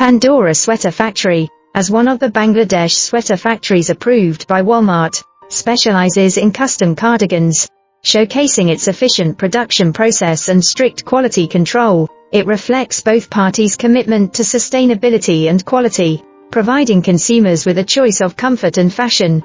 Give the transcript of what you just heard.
Pandora Sweater Factory, as one of the Bangladesh sweater factories approved by Walmart, specializes in custom cardigans, showcasing its efficient production process and strict quality control. It reflects both parties' commitment to sustainability and quality, providing consumers with a choice of comfort and fashion.